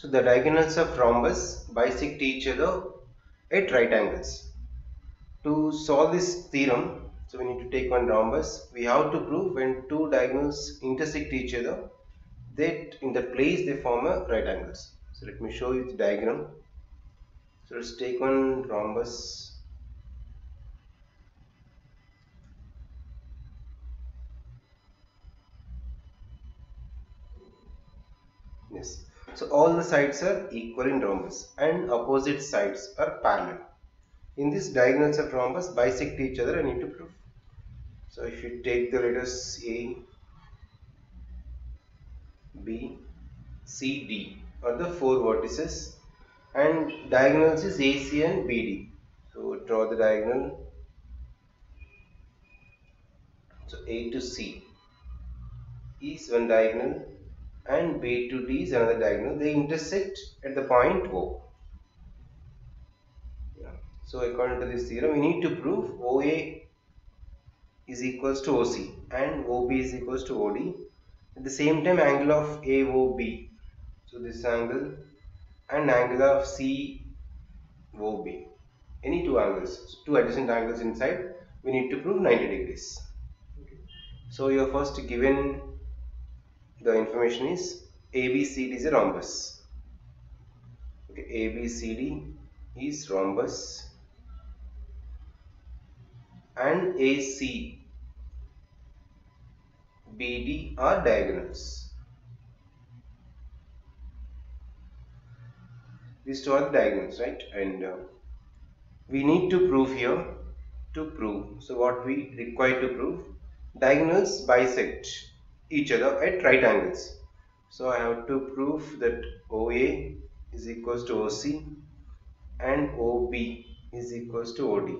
So the diagonals of rhombus bisect each other at right angles. To solve this theorem, so we need to take one rhombus. We have to prove when two diagonals intersect each other that in the place they form a right angles. So let me show you the diagram. So let's take one rhombus So all the sides are equal in rhombus and opposite sides are parallel. In this diagonals of rhombus bisect each other I need to prove. So if you take the letters A, B, C, D are the four vertices and diagonals is AC and BD. So draw the diagonal. So A to C is one diagonal and B to D is another diagonal. They intersect at the point O. Yeah. So according to this theorem, we need to prove OA is equals to OC and OB is equals to OD. At the same time, angle of AOB. So this angle and angle of COB. Any two angles, two adjacent angles inside, we need to prove 90 degrees. So your first given the information is ABCD is a rhombus. Okay, ABCD is rhombus and AC BD are diagonals. These two are the diagonals, right? And uh, we need to prove here to prove. So what we require to prove? Diagonals bisect each other at right angles. So I have to prove that OA is equals to OC and OB is equals to OD.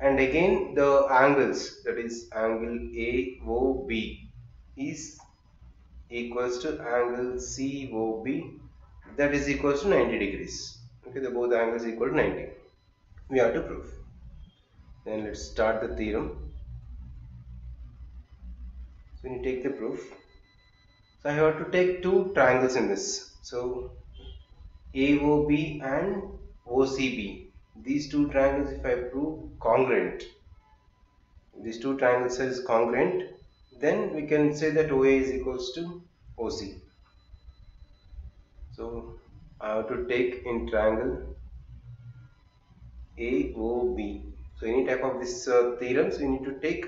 And again the angles that is angle AOB is equals to angle COB that is equals to 90 degrees. Okay, the both angles equal to 90. We have to prove. Then let's start the theorem when you take the proof. So I have to take two triangles in this. So AOB and OCB these two triangles if I prove congruent. These two triangles is congruent then we can say that OA is equals to OC so I have to take in triangle AOB so any type of this uh, theorems we need to take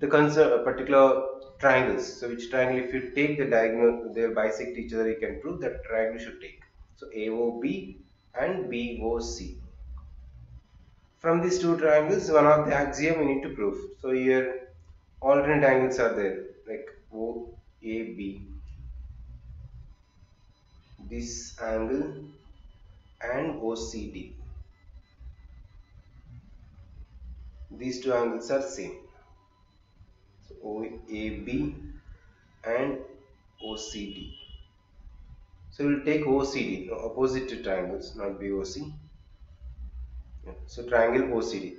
the concern uh, particular triangles. So which triangle if you take the diagonal they bisect each other you can prove that triangle should take. So AOB and BOC. From these two triangles one of the axiom we need to prove. So here alternate angles are there like OAB this angle and OCD. These two angles are same. OAB and OCD. So we'll take OCD, opposite to triangles, not BOC. So triangle OCD.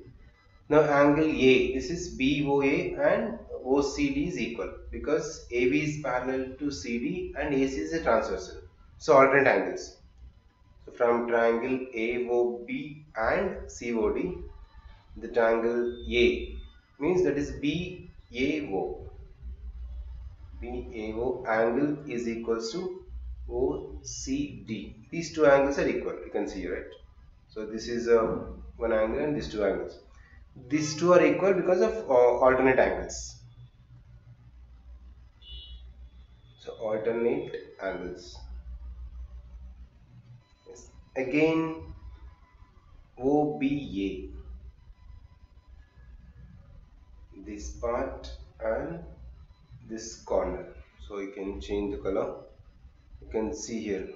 Now angle A, this is BOA and OCD is equal because AB is parallel to CD and AC is a transversal. So alternate angles. So from triangle AOB and COD, the triangle A means that is B AO. BAO angle is equals to OCD. These two angles are equal. You can see right. So this is uh, one angle and these two angles. These two are equal because of uh, alternate angles. So alternate angles. Yes. Again OBA this part and this corner. So you can change the color. You can see here.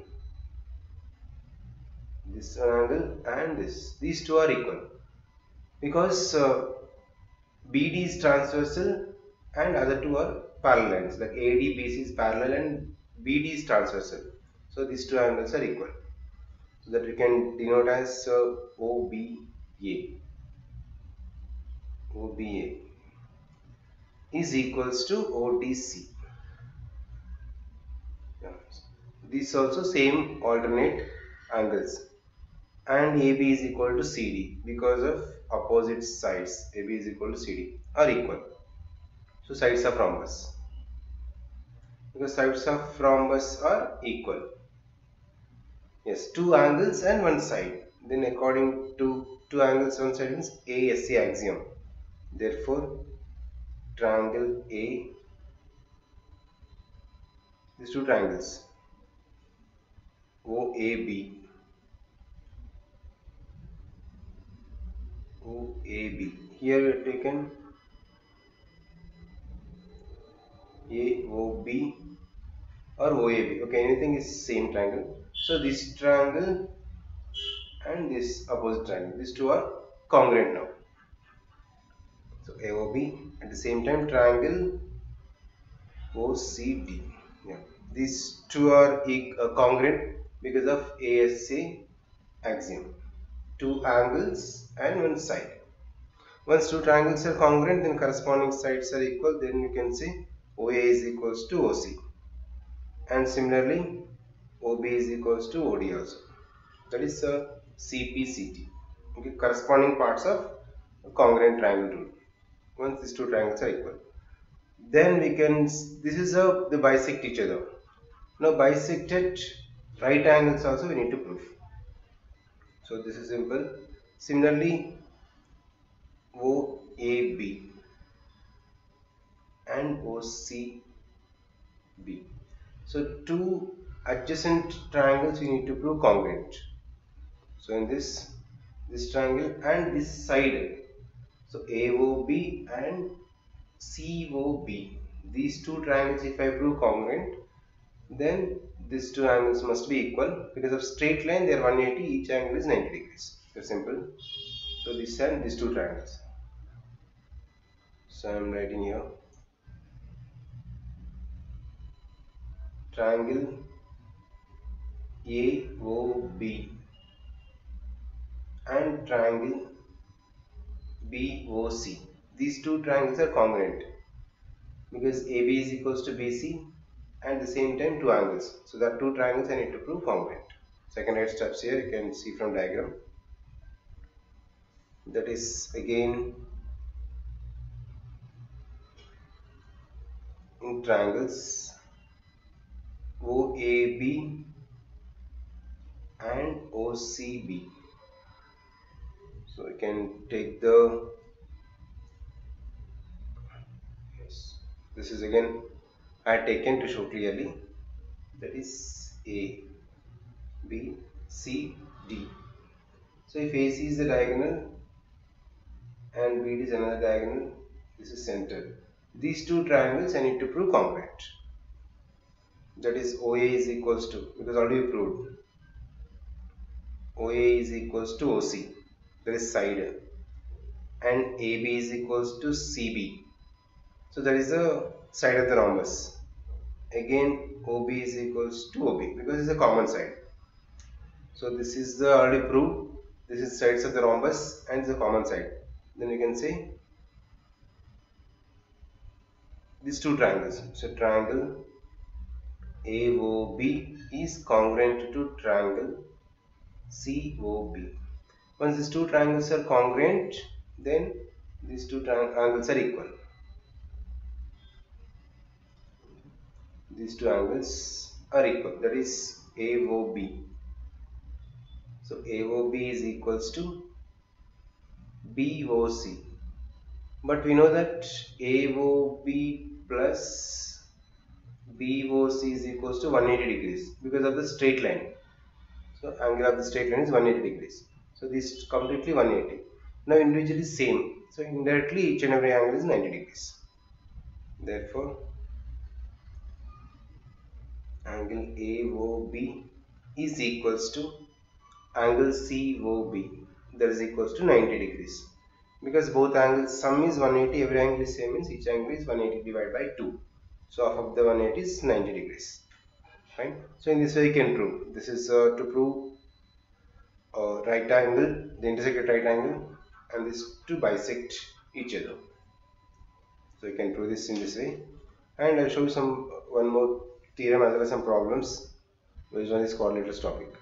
This angle and this. These two are equal. Because uh, BD is transversal and other two are parallel lines. Like AD BC is parallel and BD is transversal. So these two angles are equal. So that we can denote as uh, OBA OBA is equals to ODC. These also same alternate angles and AB is equal to CD because of opposite sides AB is equal to CD are equal. So sides of rhombus because sides of rhombus are equal. Yes, two angles and one side. Then according to two angles one side means ASC axiom. Therefore, triangle A, these two triangles. OAB OAB here we have taken AOB or OAB okay anything is same triangle. So this triangle and this opposite triangle. These two are congruent now. So AOB at the same time triangle OCD yeah. These two are uh, congruent because of ASA axiom. Two angles and one side. Once two triangles are congruent then corresponding sides are equal then you can say OA is equals to OC and similarly OB is equals to OD also. That is uh, CPCT okay corresponding parts of congruent triangle rule once these two triangles are equal then we can this is a they bisect each other now bisected right angles also we need to prove so this is simple similarly OAB and OCB. So two adjacent triangles we need to prove congruent. So in this this triangle and this side so AOB and COB these two triangles if I prove congruent then these two angles must be equal. Because of straight line they are 180 each angle is 90 degrees. Very simple. So this and these two triangles. So I am writing here. Triangle AOB and triangle BOC. These two triangles are congruent because AB is equals to BC and the same time two angles. So that two triangles I need to prove congruent. Second eight steps here you can see from diagram. That is again in triangles OAB and OCB. So you can take the yes this is again I taken to show clearly that is A B C D. So if AC is the diagonal and BD is another diagonal this is centered. These two triangles I need to prove congruent that is OA is equals to because already proved OA is equals to OC that is side and AB is equals to CB so that is the side of the rhombus. Again OB is equals to OB because it's a common side. So this is the already proved this is sides of the rhombus and the common side. Then you can say these two triangles. So triangle AOB is congruent to triangle COB. Once these two triangles are congruent, then these two angles are equal. These two angles are equal. That is AOB. So AOB is equals to BOC. But we know that AOB plus BOC is equals to 180 degrees because of the straight line. So angle of the straight line is 180 degrees. So this is completely 180. Now individually same. So indirectly each and every angle is 90 degrees. Therefore angle AOB is equals to angle COB that is equals to 90 degrees because both angles sum is 180 every angle is same means each angle is 180 divided by 2 so half of the 180 is 90 degrees. Fine. So in this way you can prove. This is uh, to prove uh, right angle, the intersected right angle and this to bisect each other. So you can prove this in this way. And I'll show you some one more theorem as well as some problems based on this coordinates topic.